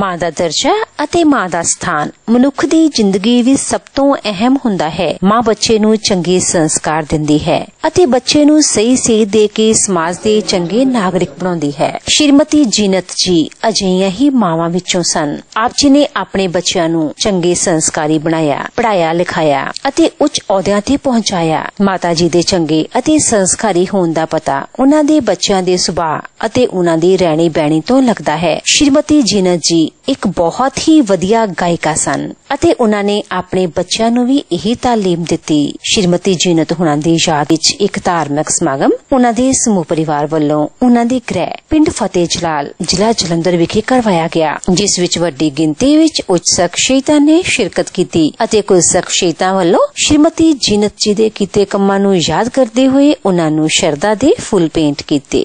ਮਾਂ ਦਾ ਦਰਜਾ ਅਤੇ ਮਾਂ ਦਾ ਸਥਾਨ। ਮਨੁੱਖ ਦੀ ਜ਼ਿੰਦਗੀ ਵਿੱਚ ਸਭ ਤੋਂ ਅਹਿਮ ਹੁੰਦਾ ਹੈ। ਮਾਂ ਬੱਚੇ ਨੂੰ ਚੰਗੇ ਸੰਸਕਾਰ ਦਿੰਦੀ ਹੈ ਅਤੇ ਬੱਚੇ ਨੂੰ ਸਹੀ ਸੇਧ ਦੇ ਕੇ ਸਮਾਜ ਦੇ ਚੰਗੇ ਨਾਗਰਿਕ ਬਣਾਉਂਦੀ ਹੈ। ਸ਼੍ਰੀਮਤੀ ਜੀਨਤ ਜੀ ਅਜਿਹੀਆਂ ਹੀ ਮਾਵਾਂ ਵਿੱਚੋਂ ਸਨ। ਆਪ ਜੀ ਨੇ ਆਪਣੇ ਬੱਚਿਆਂ ਨੂੰ ਚੰਗੇ ਸੰਸਕਾਰੀ ਬਣਾਇਆ ਪੜਾਇਆ ਲਿਖਾਇਆ ਅਤੇ ਉੱਚ ਅਹੁਦਿਆਂ ਤੇ ਪਹੁੰਚਾਇਆ। ਮਾਤਾ ਜੀ ਦੇ ਚੰਗੇ ਅਤੇ ਸੰਸਕਾਰੀ ਹੋਣ ਦਾ ਪਤਾ ਉਹਨਾਂ ਦੇ ਬੱਚਿਆਂ ਦੇ ਸੁਭਾਅ ਅਤੇ ਉਹਨਾਂ ਦੀ ਰਹਿਣੀ ਬਹਿਣੀ ਤੋਂ ਲੱਗਦਾ ਹੈ। ਸ਼੍ਰੀਮਤੀ ਜੀਨਤ ਜੀ ਇੱਕ ਬਹੁਤ ਹੀ ਵਧੀਆ ਗਾਇਕਾ ਸਨ ਅਤੇ ਉਹਨਾਂ ਨੇ ਆਪਣੇ ਬੱਚਿਆਂ ਨੂੰ ਵੀ ਇਹੀ ਤਾਲੀਮ ਦਿੱਤੀ। ਸ਼੍ਰੀਮਤੀ ਜੀਨਤ ਹੁਣਾਂ ਦੀ ਯਾਦ ਵਿੱਚ ਇੱਕ ਧਾਰਮਿਕ ਸਮਾਗਮ ਉਹਨਾਂ ਦੇ ਸਮੂਹ ਪਰਿਵਾਰ ਵੱਲੋਂ ਉਹਨਾਂ ਦੇ ਗ੍ਰਹਿ ਪਿੰਡ ਫਤਿਹ ਜਲਾਲ ਜ਼ਿਲ੍ਹਾ ਜਲੰਧਰ ਵਿਖੇ ਕਰਵਾਇਆ ਗਿਆ, ਜਿਸ ਵਿੱਚ ਵੱਡੀ ਗਿਣਤੀ ਵਿੱਚ ਉੱਚ ਸ਼ਖਸੀਅਤਾਂ ਨੇ ਸ਼ਿਰਕਤ ਕੀਤੀ ਅਤੇ ਕੁਝ ਸ਼ਖਸੀਅਤਾਂ ਵੱਲੋਂ ਸ਼੍ਰੀਮਤੀ ਜੀਨਤ ਜੀ ਦੇ ਕੀਤੇ ਕੰਮਾਂ ਨੂੰ ਯਾਦ ਕਰਦੇ ਹੋਏ ਉਹਨਾਂ ਨੂੰ ਸ਼ਰਧਾ ਦੇ ਫੁੱਲ ਪੇਂਟ ਕੀਤੇ।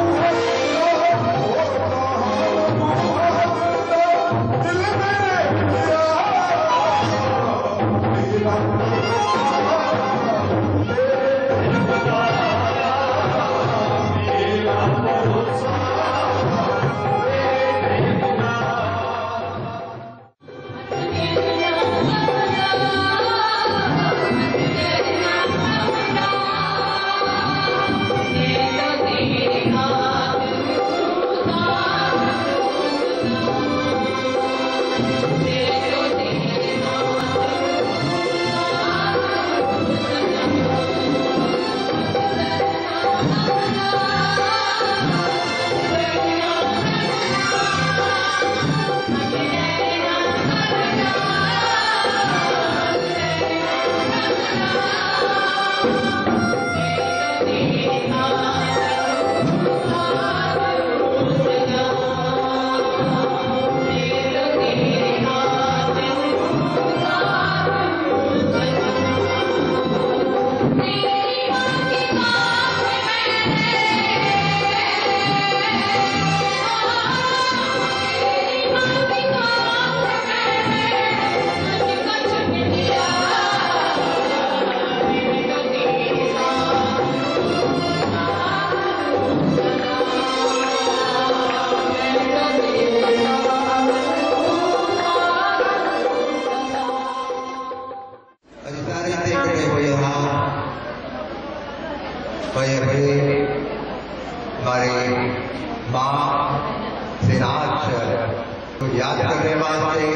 یاد کرنے والے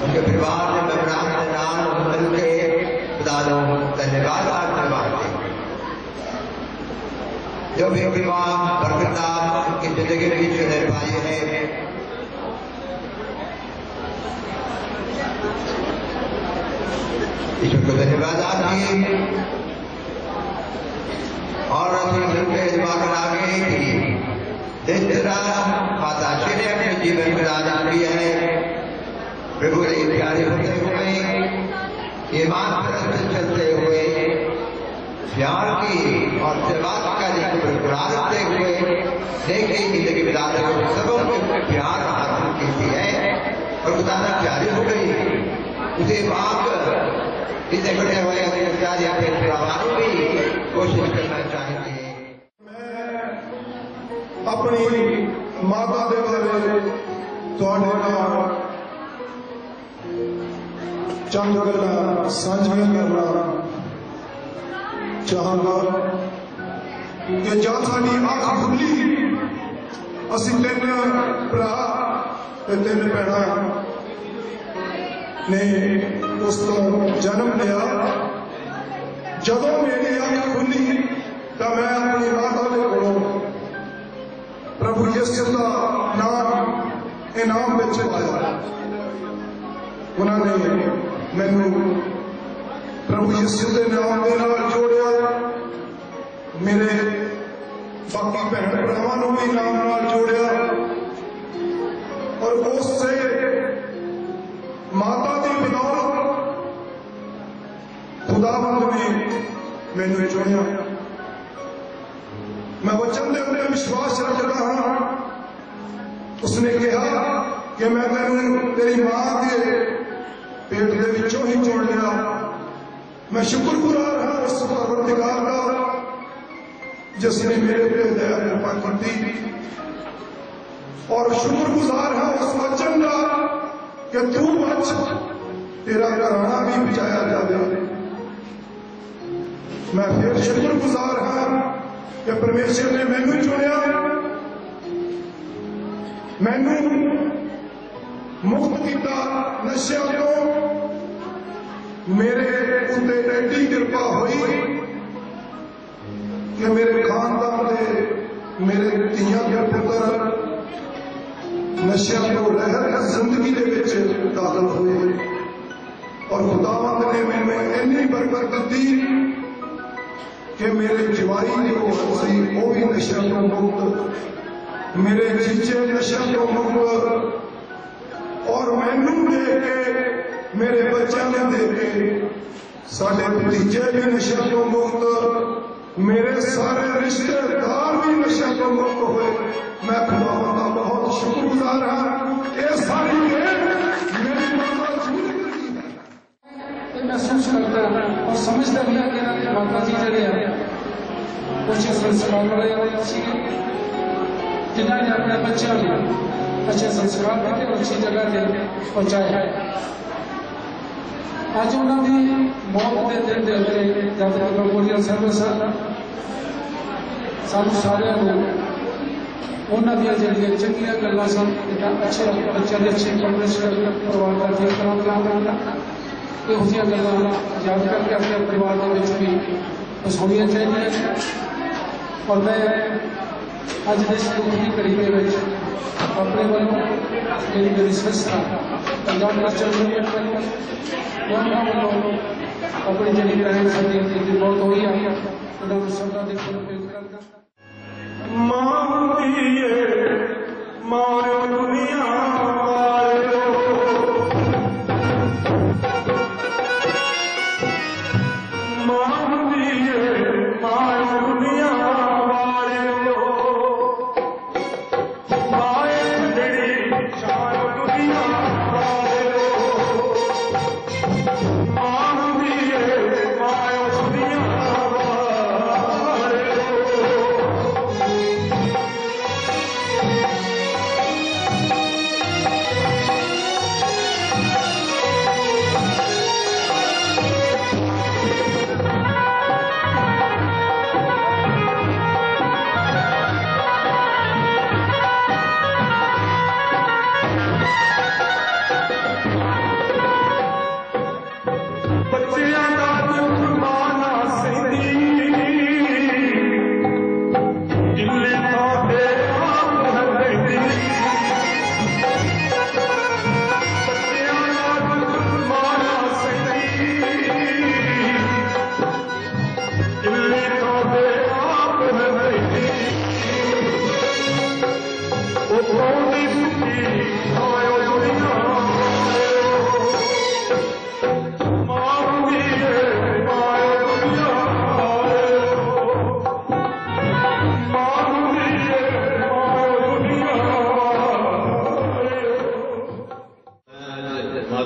ان کے پریوار نے ممران کے نام مل کے خدا لوگ دھنیہ واد کرنے والے جو بھی بیمار برکتاب کی زندگی میں چنے پائے ہیں، اس کو دھنیہ واد آتی اور کے آگے کی ماتا نے اپنے جیون میں آزاد کیا ہے بھگوڑے پیارے ہوتے ہوئے ایمان پر چلتے ہوئے پیار کی اور سواد کا ذکر برقرار ہوئے دیکھیں زندگی بلاتے ہوئے سبوں کو پیار حاصل کیتی ہے۔ اور خدانہ پیاری ہو گئی اسے باپ اسے بڑے ہوئے اپنے پیارے اپنے پرواروں کی کوشش کرنا چاہیے اپنی ماتا دے بارے تھوڑے نال چند گلا سانجھیاں کرنا چاہاں گا کہ جا ساری اکھ کھلی اسی تین بھرا تین بھڑا نے اس کو جنم لیا جدوں میری اکھ کھلی اس کا نام انعام بچے آیا انہوں نے مینو پربو یسو کے نام کے نام جوڑیا۔ میرے باقی بہن بھراواں بھی نام نال جوڑیا۔ اور اس سے ماتا کی بدولت خدا بند نے مینو چنیا میں وچن دے انہیں وشواس رکھتا ہاں اس نے کہا کہ میں تین تیری ماں کے پیٹ کے بچوں ہی چن لیا میں شکر گزار ہاں اس پروردگار کا جس نے میرے پہ دیا کرپا کر دی اور شکر گزار ہاں اس بچن کا کہ تو بچ تیرا گھرانا بھی بچایا جا جائے میں پھر شکر گزار ہاں کہ پرمیشر نے مینو چنیا۔ ਮੈਨੂੰ ਮੁਕਤ ਕੀਤਾ ਨਸ਼ਿਆਂ ਤੋਂ ਮੇਰੇ ਉੱਤੇ ਐਡੀ ਕਿਰਪਾ ਹੋਈ ਕਿ ਮੇਰੇ ਖਾਨਦਾਨ ਦੇ ਮੇਰੇ ਧੀਆਂ ਦੇ ਪੁੱਤਰ ਨਸ਼ਿਆਂ ਤੋਂ ਰਹਿਤ ਜ਼ਿੰਦਗੀ ਦੇ ਵਿੱਚ ਦਾਖਲ ਹੋਏ ਔਰ ਖੁਦਾਵੰਦ ਨੇ ਮੈਨੂੰ ਇੰਨੀ ਬਰਕਤ ਦਿੱਤੀ ਕਿ ਮੇਰੇ ਜਵਾਈ ਜੋ ਸੀ ਉਹ ਵੀ ਨਸ਼ਿਆਂ ਤੋਂ میرے جچے نشہ کو مفت اور میں مینو دے کے، میرے بچہ نے دے کے۔ سارے بھتیجے بھی نشہ کو مفت میرے سارے رشتے دار بھی نشہ کو مفت ہوئے۔ میں خدا کا بہت شکر گزار ہوں یہ ساری میری محسوس کرتا ہے اور سمجھتا بھی ہے کہ ماتا جی جڑے ہیں۔ کچھ اس میں سنسکار بڑے ہیں۔ جنہوں نے اپنے بچے کو۔ اچھے سنسکار دیتے اور اچھی جگہ سے پہنچایا آج انہوں نے موت دے دن کے اتنے جب میموریل سروس سان سارے انہوں دیا جہاں چنگیا گلیں سن اچھے بچے دے اچھے پڑھنے سے پروار کا جیتنا کہ اسی اگر گلیں یاد کر کے اپنے پریوار بھی سونی چاہیے اور میں ਗੱਲਾਂ ਯਾਦ ਕਰਕੇ ਆਪਣੇ ਪਰਿਵਾਰ ਦੇ ਵਿੱਚ ਵੀ ਕੁਛ ਹੋਣੀਆਂ ਚਾਹੀਦੀਆਂ ਔਰ ਮੈਂ ਅੱਜ ਦੇ ਇਸ ਦੁੱਖ ਦੀ ਘੜੀ ਦੇ ਵਿੱਚ ਆਪਣੇ ਵੱਲੋਂ ਮੇਰੀ ਮੇਰੀ ਸੰਸਥਾ ਪੰਜਾਬ ਕਲਚਰ ਯੂਨੀਅਨ ਵੱਲੋਂ ਉਹਨਾਂ ਵੱਲੋਂ ਆਪਣੀ ਜਿਹੜੀ ਭੈਣ ਸਾਡੀ ਦੀ ਬਹੁਤ ਹੋਈ ਆ ਉਹਨਾਂ ਨੂੰ ਸ਼ਬਦਾਂ ਦੇ ਫੁੱਲ ਭੇਟ ਕਰਦਾ ਮਾਂਦੀਏ ਮਾਰਿਓ ਦੁਨੀਆ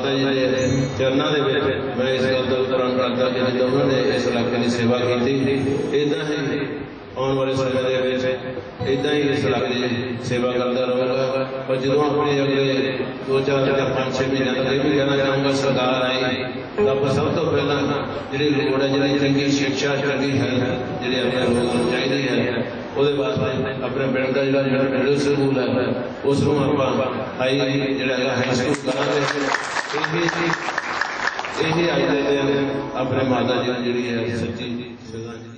صاحب جی دے چرنا میں اس گل کا قرآن کرتا کہ جب نے اس علاقے کی سیوا کی ادا ہی آن والے سمے دے ادا ہی اس علاقے کی سیوا کرتا رہوں گا اور جدو اپنے اگلے دو چار یا پانچ چھ مہینے کا بھی کہنا چاہوں گا سرکار آئی رب سب تو پہلا جی لوڑ ہے چنگی شکشا چنگی ہے جی اپنے لوگوں کو چاہیے ہے وہ اپنے پنڈ کا جڑا مڈل سکول ہے اس کو آپ ہائی جڑا ہائی سکول کریں ਇਹ ਇਹ ਆਈ ਦੇ ਆਪਣੇ ਮਾਤਾ ਜੀ ਜਿਹੜੀ ਹੈ ਸੱਚੀ ਸਦਾ